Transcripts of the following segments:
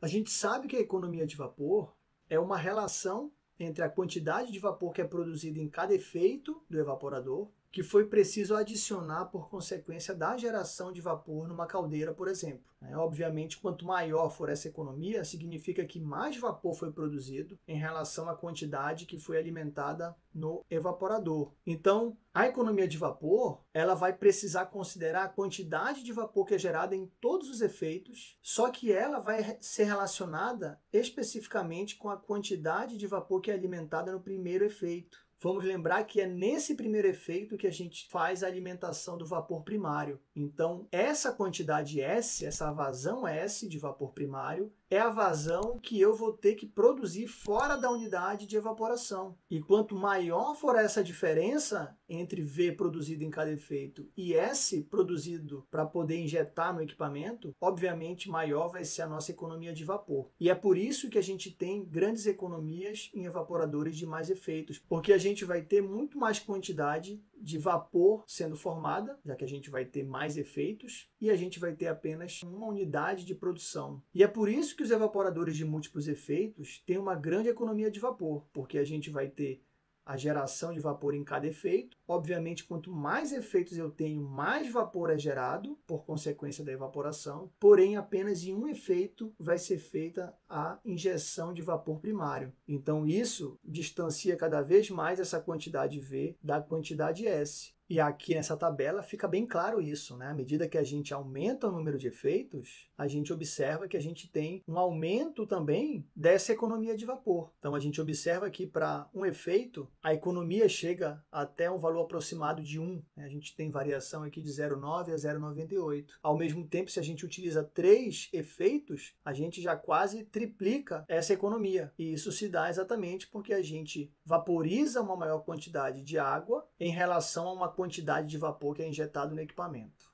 A gente sabe que a economia de vapor é uma relação entre a quantidade de vapor que é produzida em cada efeito do evaporador que foi preciso adicionar por consequência da geração de vapor numa caldeira, por exemplo. É, obviamente, quanto maior for essa economia, significa que mais vapor foi produzido em relação à quantidade que foi alimentada no evaporador. Então, a economia de vapor, ela vai precisar considerar a quantidade de vapor que é gerada em todos os efeitos, só que ela vai ser relacionada especificamente com a quantidade de vapor que é alimentada no primeiro efeito. Vamos lembrar que é nesse primeiro efeito que a gente faz a alimentação do vapor primário. Então, essa quantidade S, essa vazão S de vapor primário, é a vazão que eu vou ter que produzir fora da unidade de evaporação. E quanto maior for essa diferença entre V produzido em cada efeito e S produzido para poder injetar no equipamento, obviamente maior vai ser a nossa economia de vapor. E é por isso que a gente tem grandes economias em evaporadores de mais efeitos, porque a gente vai ter muito mais quantidade de vapor sendo formada, já que a gente vai ter mais efeitos, e a gente vai ter apenas uma unidade de produção. E é por isso que os evaporadores de múltiplos efeitos têm uma grande economia de vapor, porque a gente vai ter a geração de vapor em cada efeito. Obviamente, quanto mais efeitos eu tenho, mais vapor é gerado por consequência da evaporação. Porém, apenas em um efeito vai ser feita a injeção de vapor primário. Então, isso distancia cada vez mais essa quantidade V da quantidade S. E aqui nessa tabela fica bem claro isso, né? À medida que a gente aumenta o número de efeitos, a gente observa que a gente tem um aumento também dessa economia de vapor. Então a gente observa que para um efeito, a economia chega até um valor aproximado de 1. Né? A gente tem variação aqui de 0,9 a 0,98. Ao mesmo tempo, se a gente utiliza três efeitos, a gente já quase triplica essa economia. E isso se dá exatamente porque a gente vaporiza uma maior quantidade de água em relação a uma quantidade de vapor que é injetado no equipamento.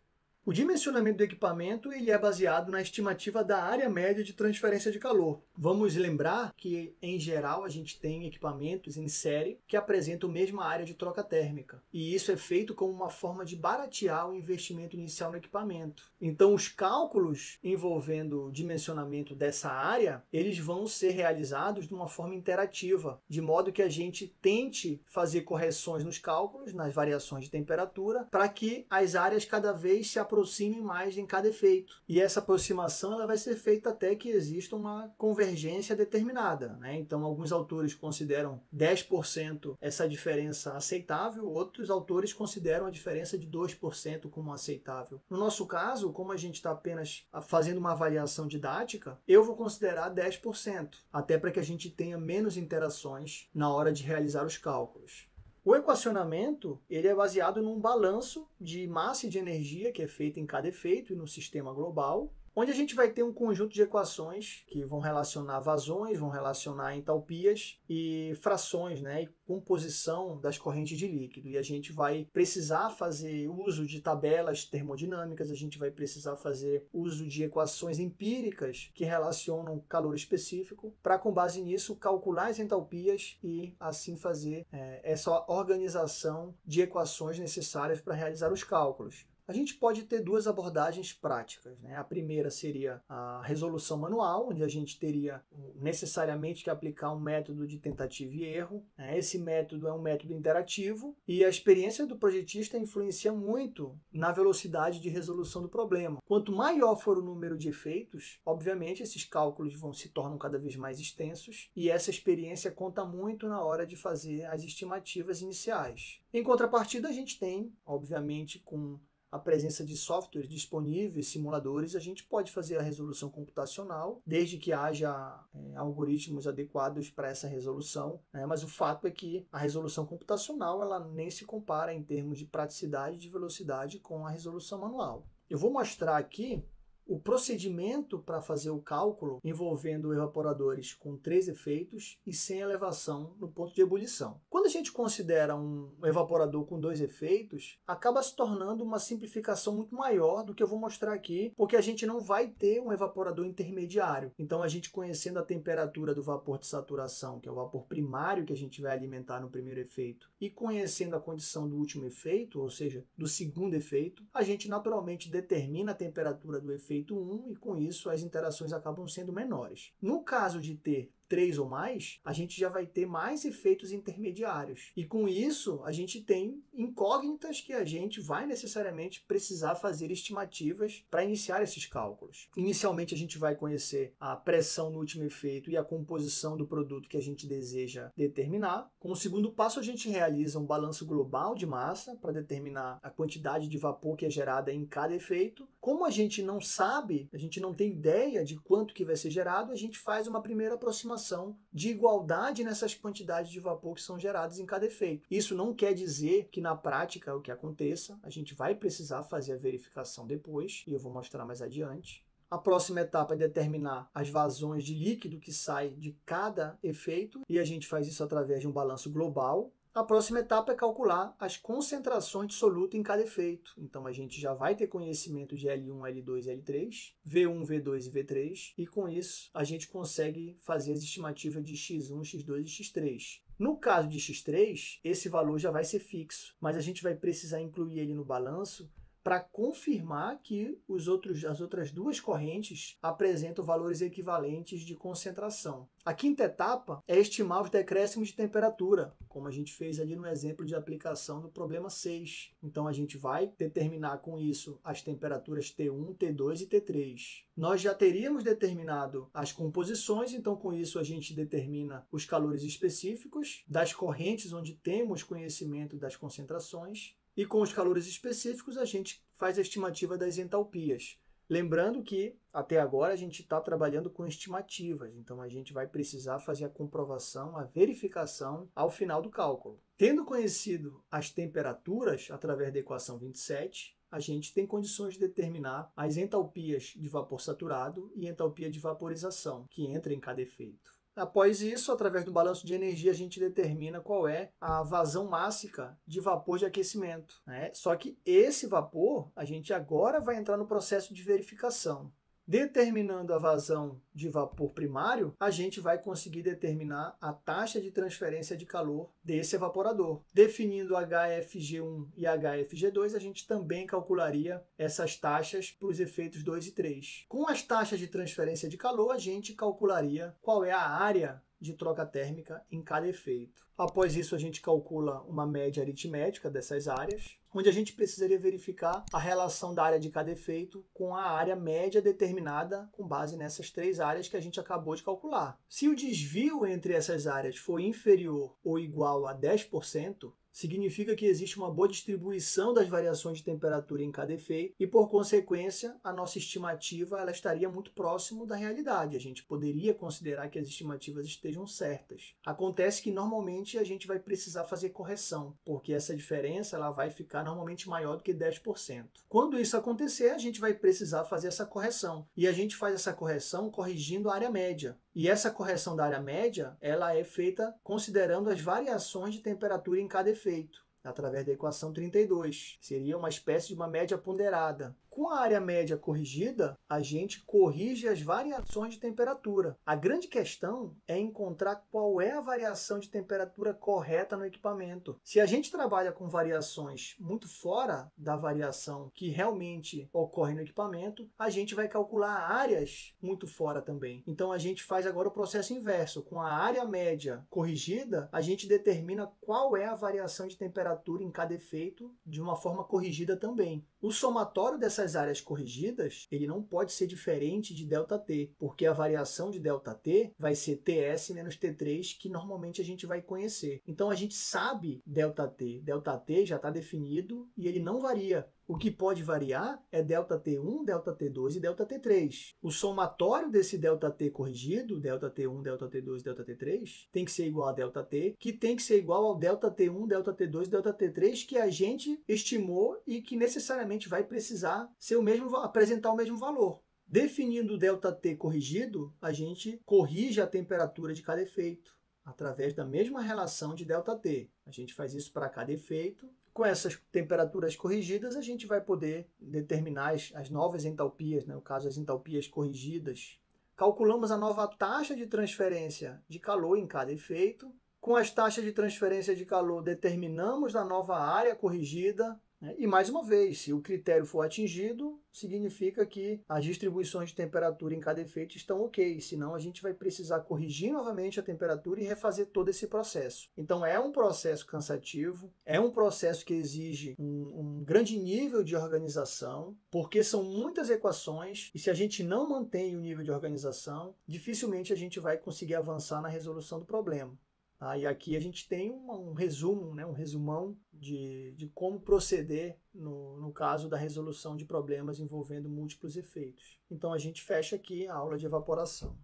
O dimensionamento do equipamento ele é baseado na estimativa da área média de transferência de calor. Vamos lembrar que, em geral, a gente tem equipamentos em série que apresentam a mesma área de troca térmica. E isso é feito como uma forma de baratear o investimento inicial no equipamento. Então, os cálculos envolvendo o dimensionamento dessa área, eles vão ser realizados de uma forma interativa, de modo que a gente tente fazer correções nos cálculos, nas variações de temperatura, para que as áreas cada vez se aproximem aproxime mais em cada efeito. E essa aproximação ela vai ser feita até que exista uma convergência determinada. Né? Então, alguns autores consideram 10% essa diferença aceitável, outros autores consideram a diferença de 2% como aceitável. No nosso caso, como a gente está apenas fazendo uma avaliação didática, eu vou considerar 10%, até para que a gente tenha menos interações na hora de realizar os cálculos. O equacionamento ele é baseado num balanço de massa e de energia que é feito em cada efeito e no sistema global, onde a gente vai ter um conjunto de equações que vão relacionar vazões, vão relacionar entalpias e frações, né, e composição das correntes de líquido. E a gente vai precisar fazer uso de tabelas termodinâmicas, a gente vai precisar fazer uso de equações empíricas que relacionam calor específico, para com base nisso calcular as entalpias e assim fazer é, essa organização de equações necessárias para realizar os cálculos. A gente pode ter duas abordagens práticas. Né? A primeira seria a resolução manual, onde a gente teria necessariamente que aplicar um método de tentativa e erro. Né? Esse método é um método interativo e a experiência do projetista influencia muito na velocidade de resolução do problema. Quanto maior for o número de efeitos, obviamente esses cálculos vão se tornam cada vez mais extensos e essa experiência conta muito na hora de fazer as estimativas iniciais. Em contrapartida, a gente tem, obviamente, com a presença de softwares disponíveis, simuladores, a gente pode fazer a resolução computacional, desde que haja é, algoritmos adequados para essa resolução. Né? Mas o fato é que a resolução computacional ela nem se compara em termos de praticidade e de velocidade com a resolução manual. Eu vou mostrar aqui o procedimento para fazer o cálculo envolvendo evaporadores com três efeitos e sem elevação no ponto de ebulição. Quando a gente considera um evaporador com dois efeitos, acaba se tornando uma simplificação muito maior do que eu vou mostrar aqui, porque a gente não vai ter um evaporador intermediário. Então, a gente conhecendo a temperatura do vapor de saturação, que é o vapor primário que a gente vai alimentar no primeiro efeito, e conhecendo a condição do último efeito, ou seja, do segundo efeito, a gente naturalmente determina a temperatura do efeito efeito 1 e com isso as interações acabam sendo menores. No caso de ter três ou mais, a gente já vai ter mais efeitos intermediários. E com isso, a gente tem incógnitas que a gente vai necessariamente precisar fazer estimativas para iniciar esses cálculos. Inicialmente, a gente vai conhecer a pressão no último efeito e a composição do produto que a gente deseja determinar. Como segundo passo, a gente realiza um balanço global de massa para determinar a quantidade de vapor que é gerada em cada efeito. Como a gente não sabe, a gente não tem ideia de quanto que vai ser gerado, a gente faz uma primeira aproximação de igualdade nessas quantidades de vapor que são geradas em cada efeito. Isso não quer dizer que na prática o que aconteça, a gente vai precisar fazer a verificação depois, e eu vou mostrar mais adiante. A próxima etapa é determinar as vazões de líquido que sai de cada efeito, e a gente faz isso através de um balanço global, a próxima etapa é calcular as concentrações de soluto em cada efeito. Então a gente já vai ter conhecimento de L1, L2 e L3, V1, V2 e V3, e com isso a gente consegue fazer as estimativas de X1, X2 e X3. No caso de X3, esse valor já vai ser fixo, mas a gente vai precisar incluir ele no balanço para confirmar que os outros, as outras duas correntes apresentam valores equivalentes de concentração. A quinta etapa é estimar os decréscimos de temperatura, como a gente fez ali no exemplo de aplicação do problema 6. Então a gente vai determinar com isso as temperaturas T1, T2 e T3. Nós já teríamos determinado as composições, então com isso a gente determina os calores específicos das correntes onde temos conhecimento das concentrações e com os calores específicos, a gente faz a estimativa das entalpias. Lembrando que até agora a gente está trabalhando com estimativas, então a gente vai precisar fazer a comprovação, a verificação ao final do cálculo. Tendo conhecido as temperaturas através da equação 27, a gente tem condições de determinar as entalpias de vapor saturado e entalpia de vaporização, que entra em cada efeito. Após isso, através do balanço de energia, a gente determina qual é a vazão máxima de vapor de aquecimento. Né? Só que esse vapor, a gente agora vai entrar no processo de verificação. Determinando a vazão de vapor primário, a gente vai conseguir determinar a taxa de transferência de calor desse evaporador. Definindo HFG1 e HFG2, a gente também calcularia essas taxas para os efeitos 2 e 3. Com as taxas de transferência de calor, a gente calcularia qual é a área de troca térmica em cada efeito. Após isso, a gente calcula uma média aritmética dessas áreas, onde a gente precisaria verificar a relação da área de cada efeito com a área média determinada com base nessas três áreas que a gente acabou de calcular. Se o desvio entre essas áreas for inferior ou igual a 10%, significa que existe uma boa distribuição das variações de temperatura em cada efeito e, por consequência, a nossa estimativa ela estaria muito próximo da realidade. A gente poderia considerar que as estimativas estejam certas. Acontece que normalmente a gente vai precisar fazer correção, porque essa diferença ela vai ficar normalmente maior do que 10%. Quando isso acontecer, a gente vai precisar fazer essa correção. E a gente faz essa correção corrigindo a área média. E essa correção da área média, ela é feita considerando as variações de temperatura em cada efeito, através da equação 32. Seria uma espécie de uma média ponderada. Com a área média corrigida, a gente corrige as variações de temperatura. A grande questão é encontrar qual é a variação de temperatura correta no equipamento. Se a gente trabalha com variações muito fora da variação que realmente ocorre no equipamento, a gente vai calcular áreas muito fora também. Então a gente faz agora o processo inverso. Com a área média corrigida, a gente determina qual é a variação de temperatura em cada efeito de uma forma corrigida também. O somatório dessas áreas corrigidas, ele não pode ser diferente de ΔT, porque a variação de ΔT vai ser TS menos T3, que normalmente a gente vai conhecer. Então a gente sabe ΔT. ΔT já está definido e ele não varia. O que pode variar é ΔT1, ΔT2 e ΔT3. O somatório desse ΔT corrigido, ΔT1, ΔT2 e ΔT3, tem que ser igual a ΔT, que tem que ser igual ao ΔT1, ΔT2 e ΔT3 que a gente estimou e que necessariamente vai precisar ser o mesmo, apresentar o mesmo valor. Definindo o ΔT corrigido, a gente corrige a temperatura de cada efeito através da mesma relação de ΔT. A gente faz isso para cada efeito com essas temperaturas corrigidas, a gente vai poder determinar as, as novas entalpias, né? no caso, as entalpias corrigidas. Calculamos a nova taxa de transferência de calor em cada efeito. Com as taxas de transferência de calor, determinamos a nova área corrigida. Né? E mais uma vez, se o critério for atingido, significa que as distribuições de temperatura em cada efeito estão ok, senão a gente vai precisar corrigir novamente a temperatura e refazer todo esse processo. Então é um processo cansativo, é um processo que exige um, um grande nível de organização, porque são muitas equações e se a gente não mantém o nível de organização, dificilmente a gente vai conseguir avançar na resolução do problema. Ah, e aqui a gente tem um, um resumo, né, um resumão de, de como proceder no, no caso da resolução de problemas envolvendo múltiplos efeitos. Então a gente fecha aqui a aula de evaporação.